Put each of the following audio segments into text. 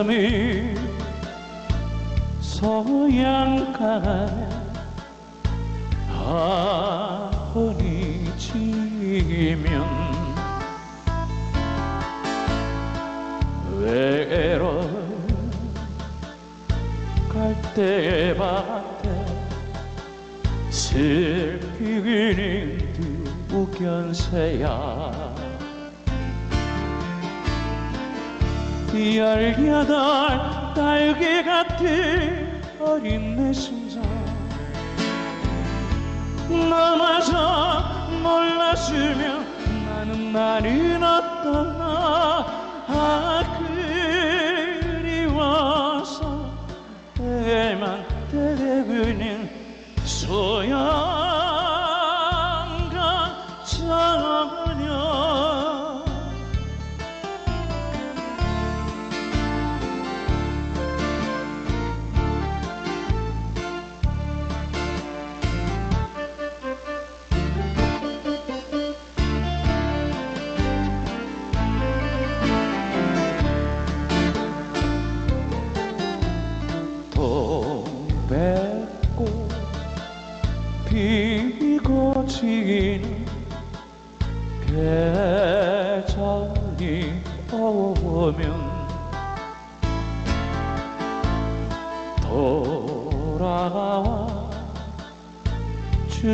가슴이 서양가에 아흔이 지면 외로운 갈대 밭에 슬피는 두 견새야 열여덟 딸기 같은 어린 내 심장. 넘어져 몰랐으면 나는 나는 어떠나. 아 그리워서 애만 때리는 소양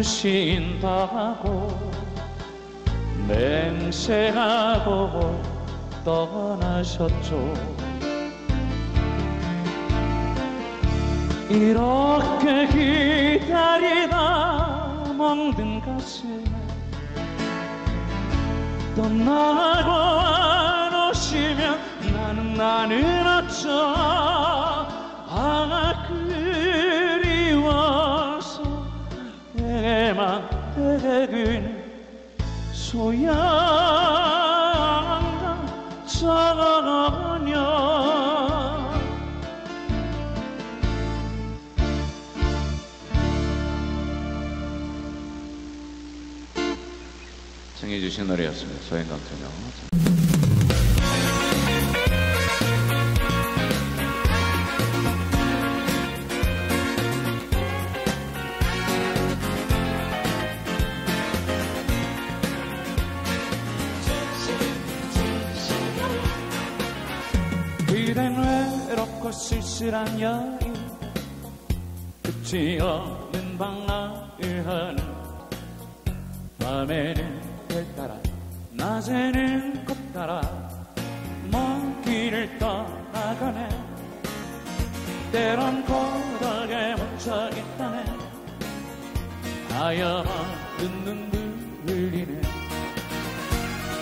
주신다고 맹세하고 떠나셨죠. 이렇게 기다리다 멍든 가슴에 떠나고 안 오시면 나는 나는 어쩌 때리는 소양강 저녁 청해 주신 노래였습니다. 소행강 전용. 외롭고 쓸쓸한 여인. 끝이 없는 방랑을 하는 밤에는 별 따라 낮에는 꽃 따라 먼 길을 떠나가네. 때론 고독에 묻혀있다네. 하얀 눈물 흘리네.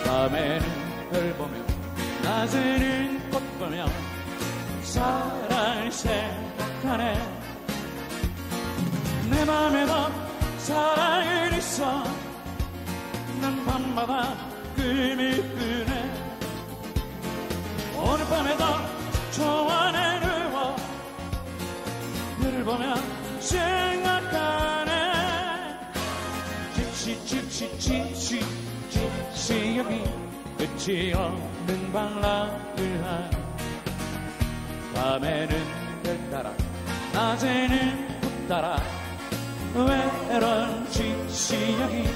밤에는 별 보며 낮에는 꽃 보며 사랑을 생각하네. 내 맘에도 사랑을 있어. 난 밤마다 꿈을 꾸네. 오늘 밤에도 저 안에 누워 별을 보며 생각하네. 지치 지치 지치 지치 여기 끝이 없는 방랑을 한 밤에는 별 따라 낮에는 꽃 따라. 외로운 지치 여기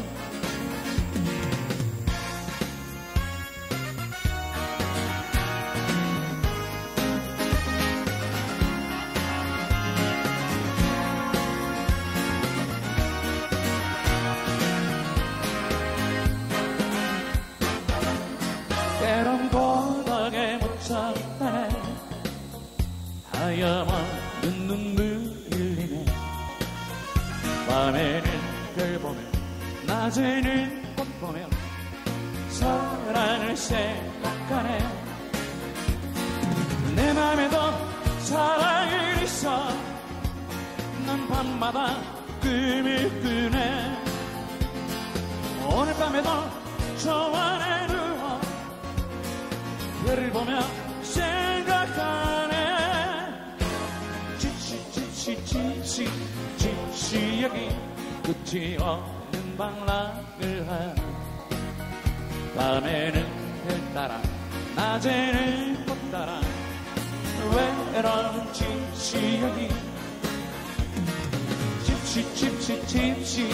집시 집시 집시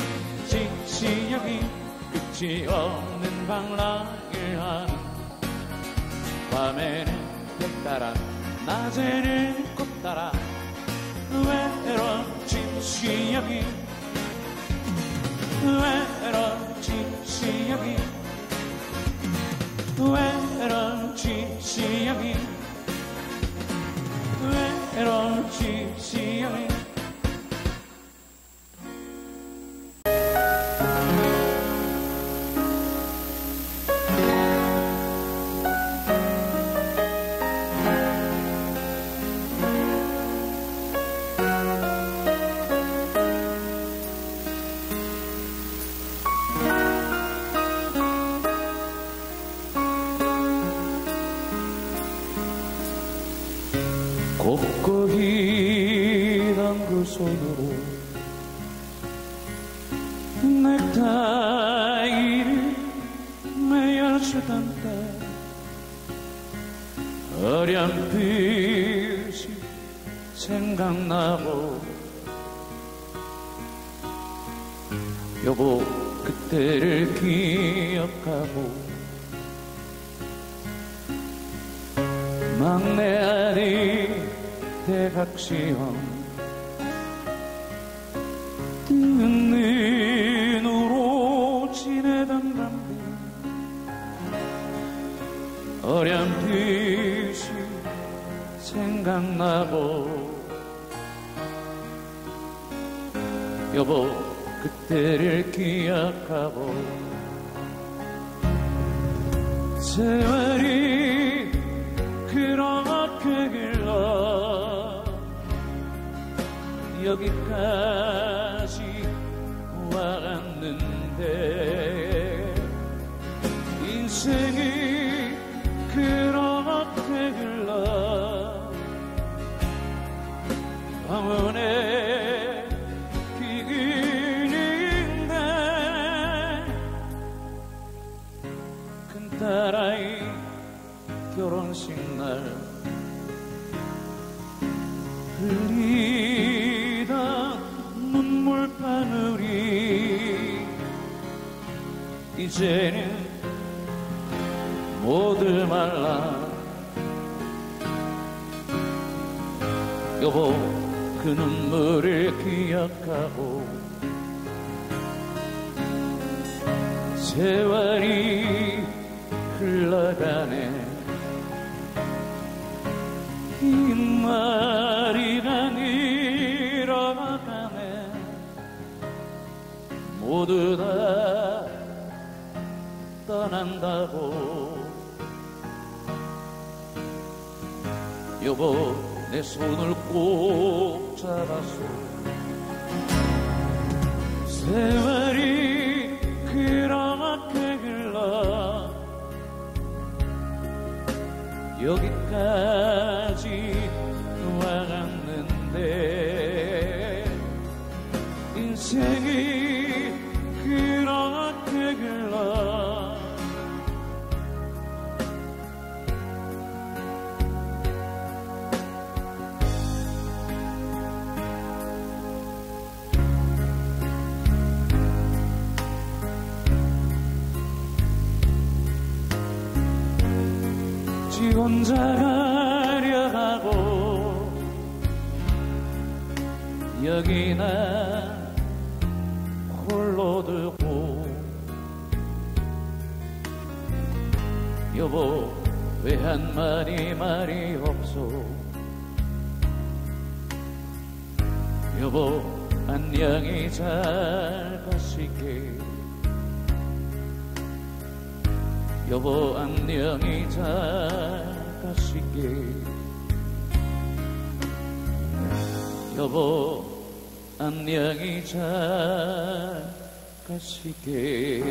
집시 여기 끝이 없는 방랑을 하는 밤에는 별 따라 낮에는 꽃 따라. 외로운 집시 여기 외로운 집시 여기 외로운 집시 여기 외로운 집시 여기 넥타이를 매여주던 때 어렴풋이 생각나고. 여보 그때를 기억하고. 막내 아들 대학 시험. 뜨는 생각나고. 여보 그때를 기억하고. 세월이 그렇게 흘러 여기까지 와갔는데 인생이 그 이제는 모두 말라. 여보 그 눈물을 기억하고 세월이 흘러가네. 흰마리가 늘어가네. 모두 다 떠난다고. 여보 내 손을 꼭 잡았어 세월이 그렇게 흘러 여기까지 와갔는데 인생 가려 하고 여기 나 홀로 두고 여보 왜 한 마디 말이 없소? 여보 안녕히 잘 가시게. 여보 안녕히 잘 가시게 여보 안녕히 잘 가시게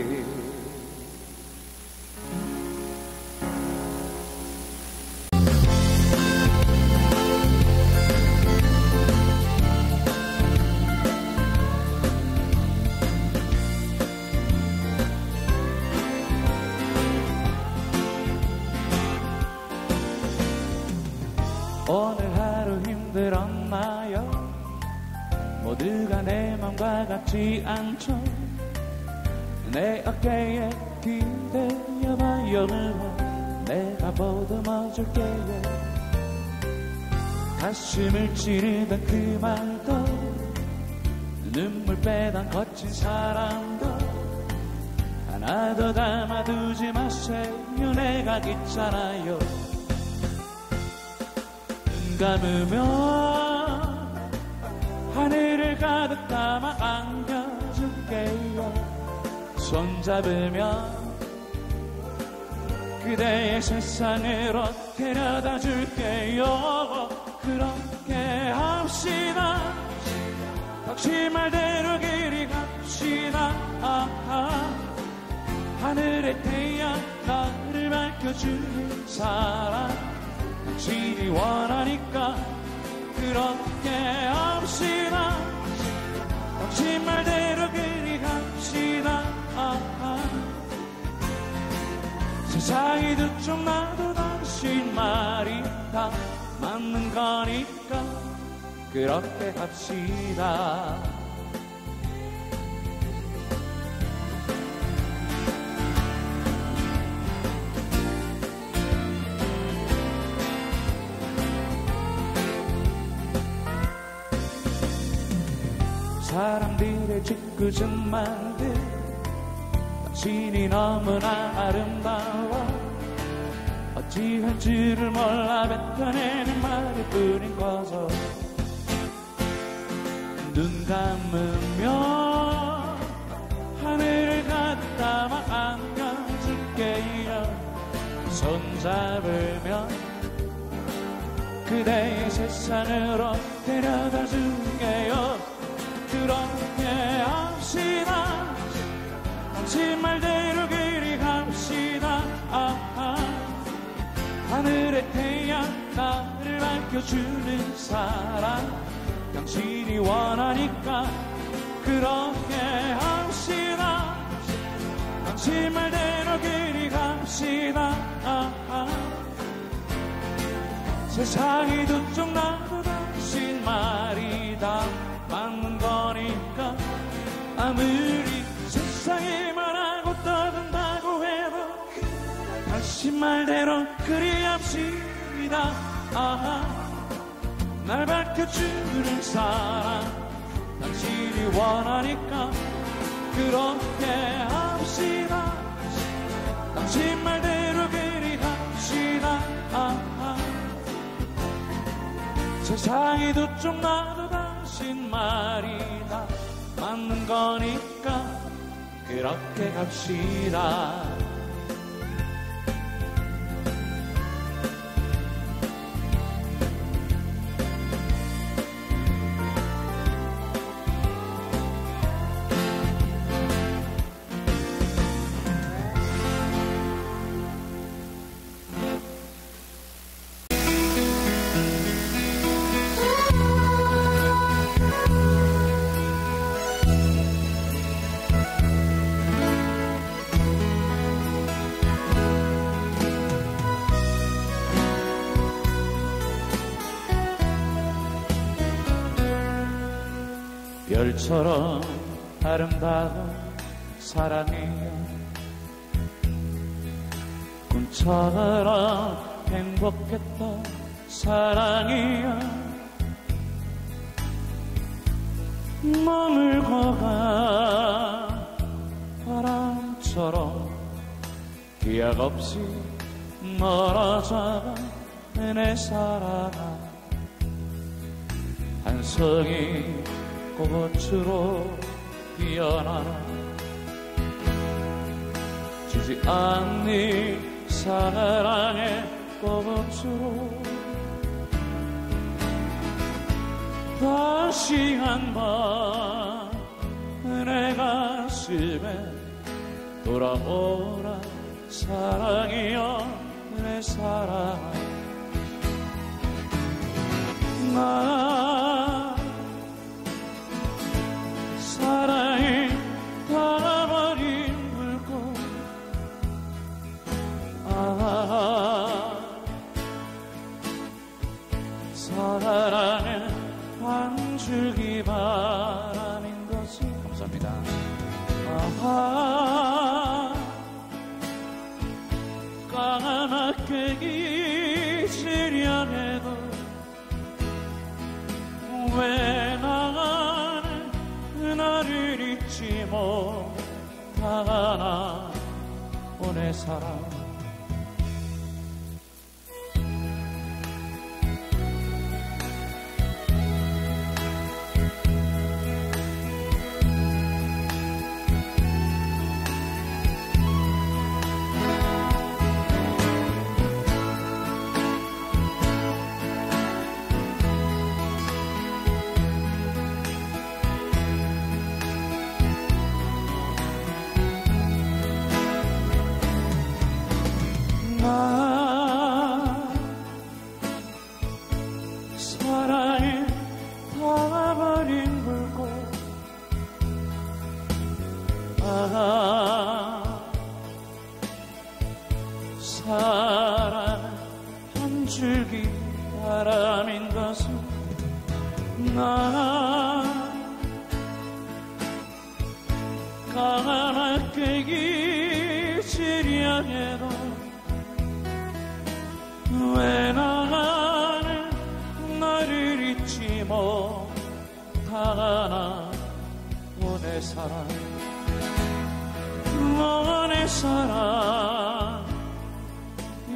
찌르던 그 말도 눈물 빼던 거친 사랑도 하나도 담아두지 마세요 내가 있잖아요 눈 감으면 하늘을 가득 담아 안겨줄게요. 손 잡으면 그대의 세상으로 데려다 줄게요. 그렇 게 합시다. 당신 말대로 그리 갑시다. 아하. 하늘의 태양 나를 밝혀주는 사람 당신이 원하니까 그렇게 합시다. 당신 말대로 그리 갑시다. 아하. 세상이 두쪽 나도 당신 말이 다. 맞는 거니까 그렇게 합시다. 사람들의 짓궂은 말들 당신이 너무나 아름다워. 어찌할 줄을 몰라 뱉어내는 말일 뿐인 거죠 눈 감으면 하늘을 담아 안겨줄게요 손 잡으면 그대의 세상으로 데려다 줄게요. 그렇게 합시다. 당신 말대로 그리 갑시다. 아하. 하늘의 태양 나를 밝혀주는 사람 당신이 원하니까 그렇게 합시다 당신 말대로 그리 갑시다 아하. 세상이 두쪽 나도 당신 말이 다 맞는 거니까 아무리 세상이 말하고 떠든다고 해도 당신 말대로 그리 합시다 아하. 날 밝혀주는 사람 당신이 원하니까 그렇게 합시다. 당신 말대로 그리 합시다. 아하. 세상이 두쪽 나도 당신 말이 다. 맞는 거니까 그렇게 갑시다 별처럼 아름다운 사랑이여 꿈처럼 행복했던 사랑이여. 머물고 가 바람처럼 기약 없이 멀어져가 내 사랑아 한 성이 꽃으로 피어나? 지지 않니 사랑의 꽃으로 다시 한번 내 가슴에 돌아오라. 사랑이여 내 사랑. 나 오 사랑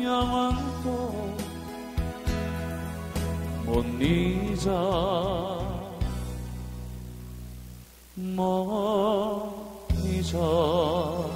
영원토록 못 잊어. 못 잊어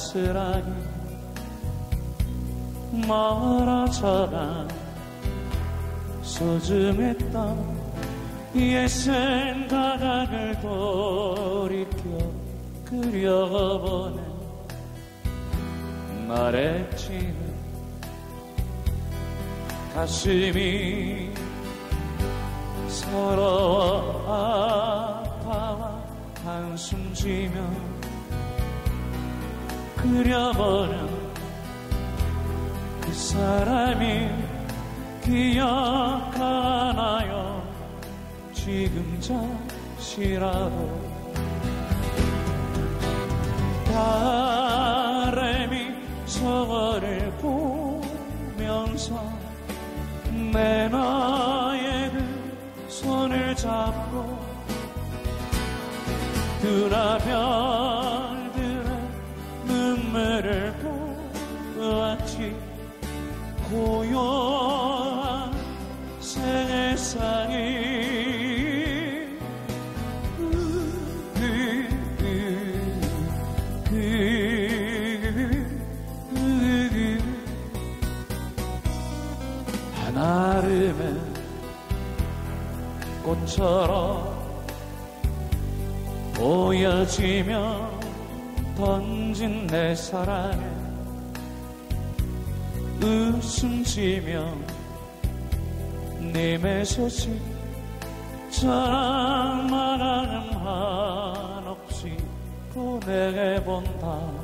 먹다 아슬하게 멀어져가 소중했던 옛 생각을 돌이켜 그려보네 말했지는 가슴이 서러워 아파와 한숨 지며 그려보는 그 사람이 기억하나요? 지금 잠시라도 바람이 저를 보면서 내 나의 그 손을 잡고 그라별 고요한 세상이 한아름의 꽃처럼 보여지며 던진 내 사랑에 웃음 지며 님의 소식 자랑만하는 한없이 보내본다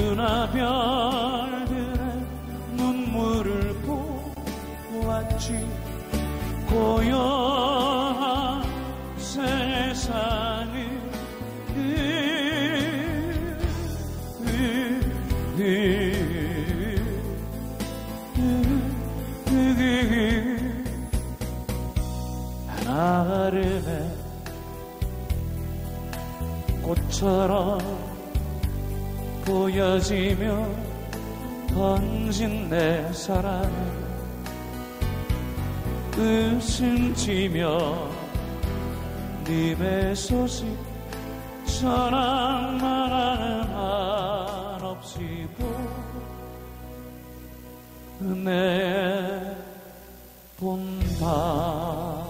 은하 별들의 눈물을 보았지 고요한 세상을 나름의 꽃처럼 보여지며 던진 내 사랑은 웃음지며 님의 소식 전함만 하는 한없이도 은혜 본다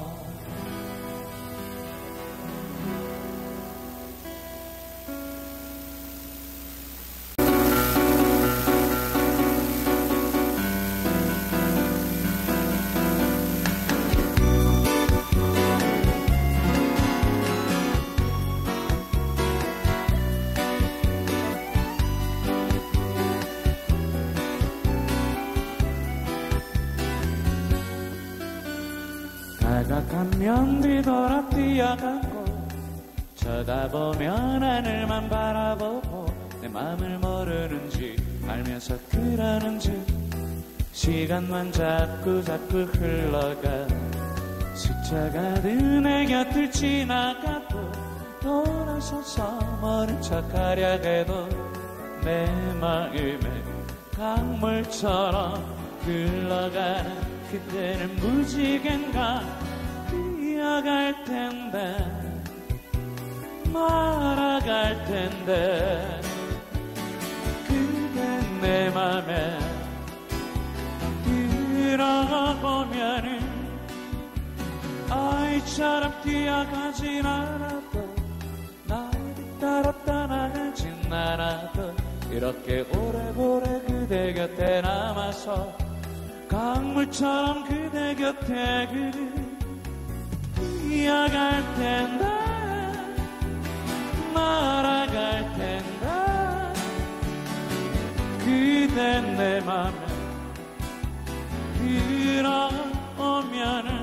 가면 뒤돌아 뛰어가고 쳐다보면 하늘만 바라보고 내 맘을 모르는지 알면서 그러는지 시간만 자꾸 자꾸 흘러가. 시차가든 내 곁을 지나가도 돌아서서 모른 척하려 해도 내 마음에 강물처럼 흘러가는 그때는 무지개인가 뛰어갈 텐데 말아갈 텐데 그대 내 맘에 들어가 보면은 아이처럼 뛰어가진 않아도 나를 따라 떠나가진 않아도 이렇게 오래오래 그대 곁에 남아서 강물처럼 그대 곁에 그 뛰어갈 텐데 날아갈 텐데 그대 내 맘에 들어오면은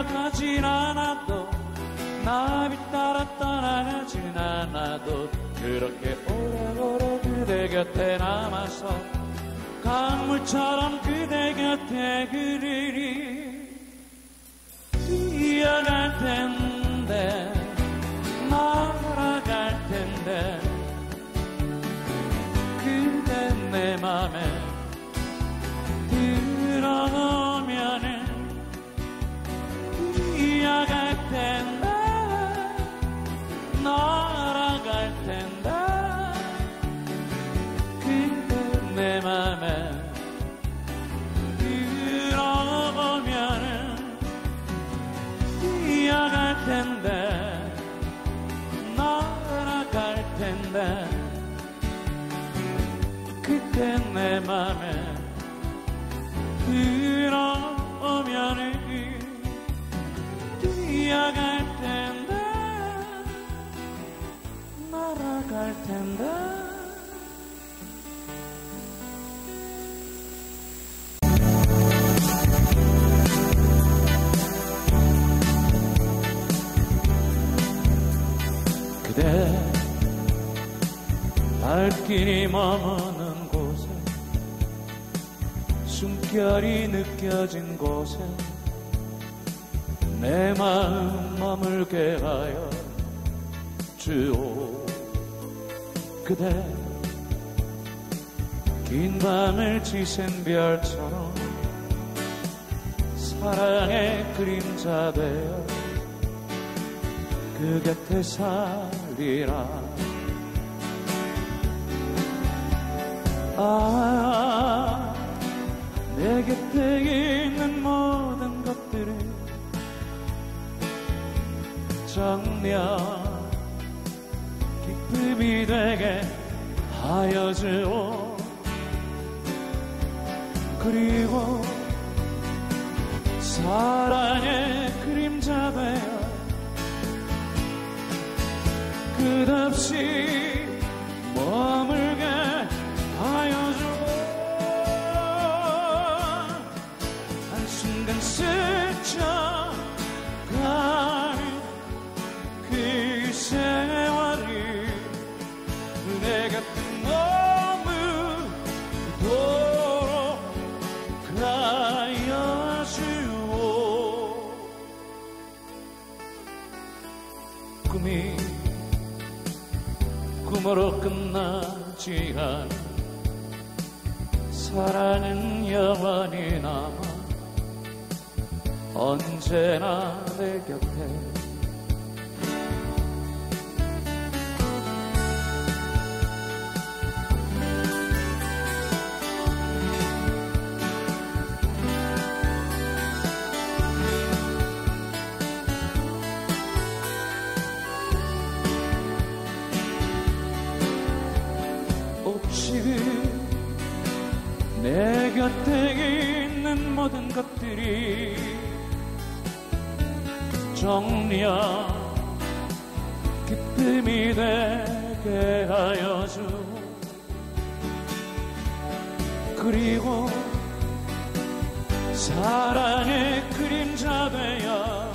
뛰어가진 않아도 나비 따라 떠나가진 않아도 그렇게 오래오래 그대 곁에 남아서 강물처럼 그대 곁에 그리리 뛰어갈 텐데 날아갈 텐데 그대 내 맘에 들어오 텐데 그때 내 맘에 들어오면은 뛰어갈 텐데 날아갈 텐데 발길이 머무는 곳에 숨결이 느껴진 곳에 내 마음 머물게 하여 주오. 그대 긴 밤을 지샌 별처럼 사랑의 그림자 되어 그 곁에 살리라 아, 내 곁에 있는 모든 것들을 정녕 기쁨이 되게 하여 주오. 그리고 사랑의 그림자 되어 끝없이 머물게 사랑은 영원히 남아 언제나 내 곁에 것들이 정리야. 기쁨이 되게 하여 주. 그리고 사랑의 그림자 되어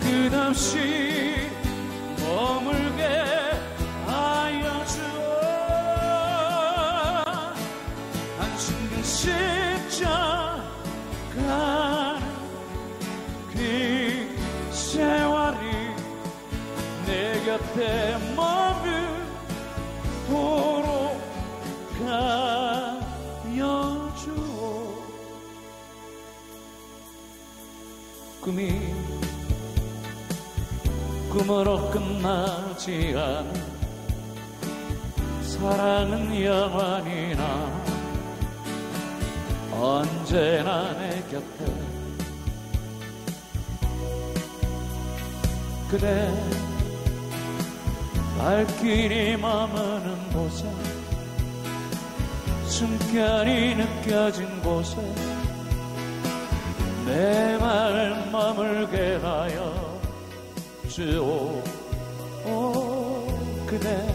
끝없이 그 세월이 내 곁에 머무도록 하여 주어 꿈이 꿈으로 끝나지 않아 사랑은 영원히 나 언제나 내 곁에 그대 발길이 머무는 곳에 숨결이 느껴진 곳에 내말 머물게 하여 주오. 오, 그대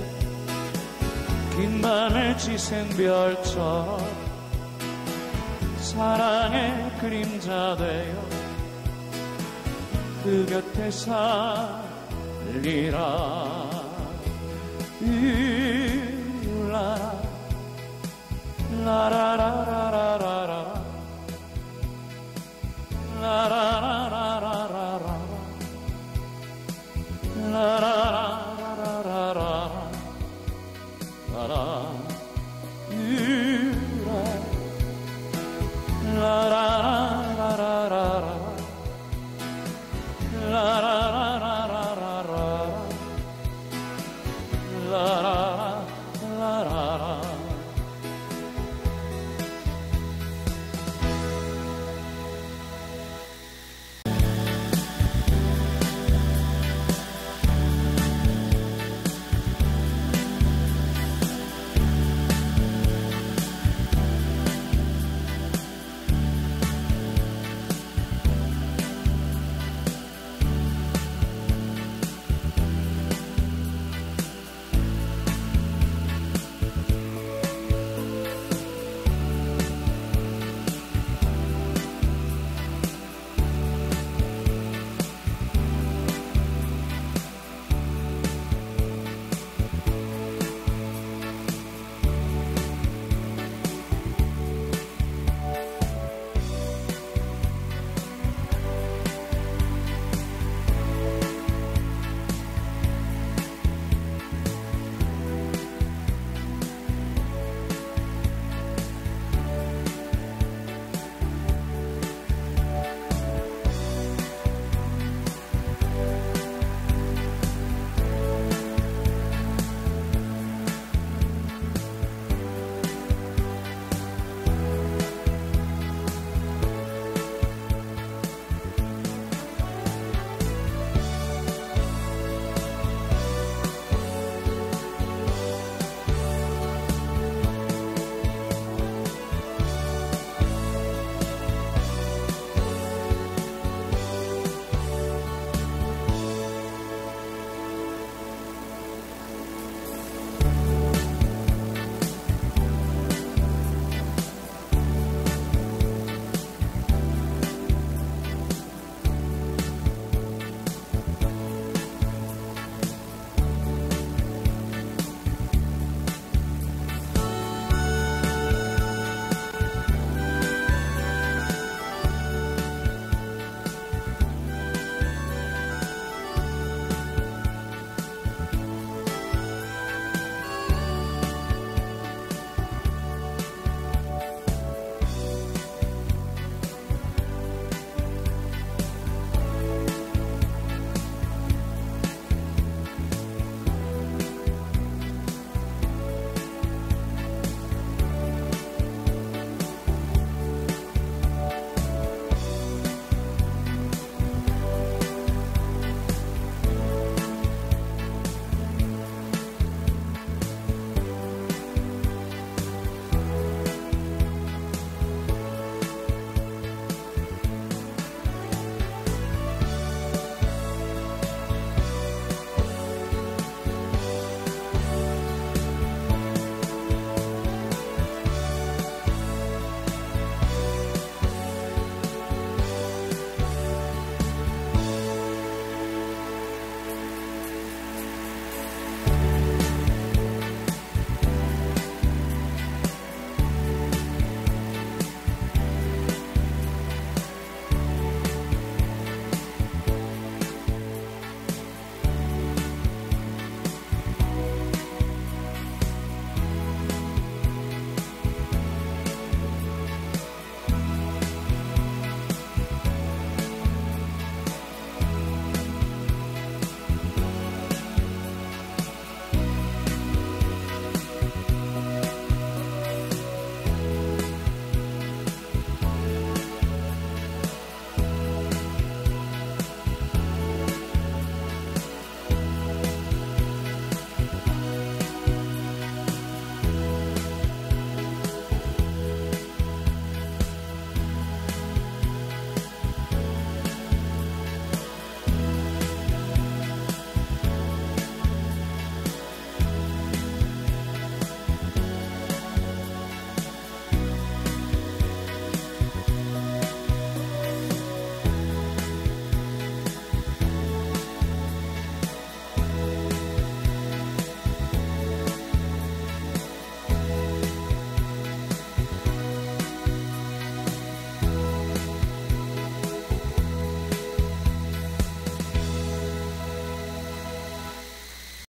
긴 밤을 지샌 별처럼 사랑의 그림자 되어 그 곁에 살리라